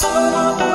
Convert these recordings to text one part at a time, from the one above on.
Of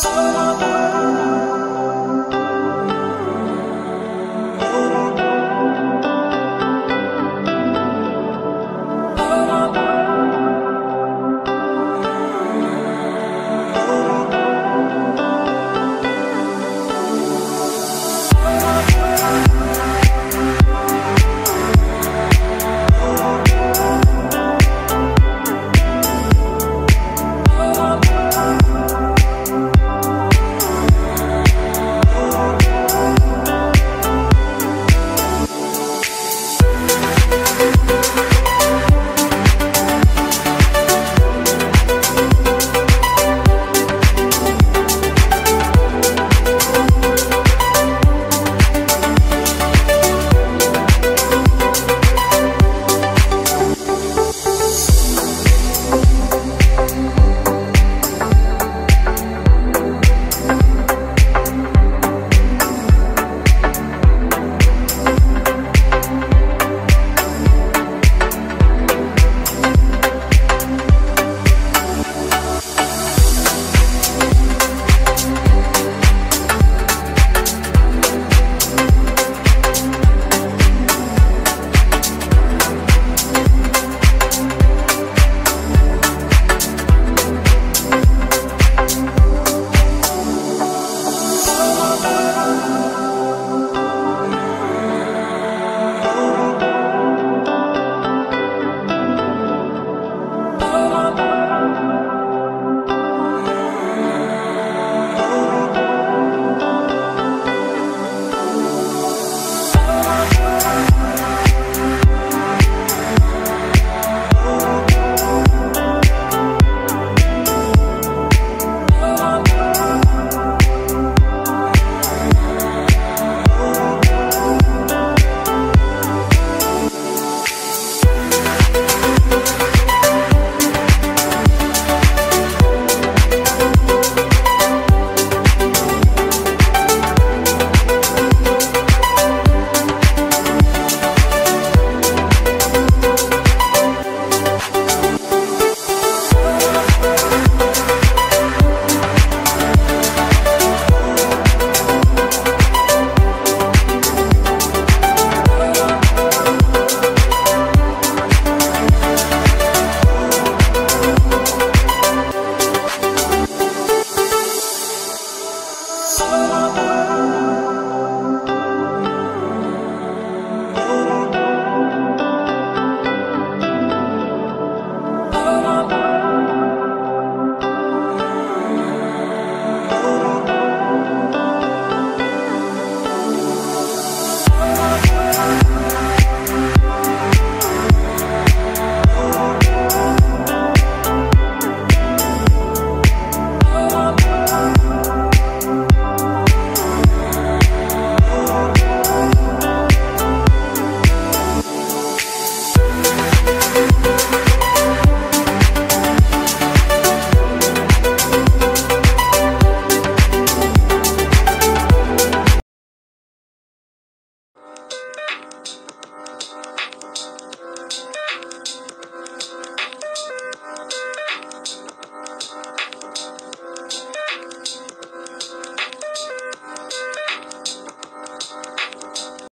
So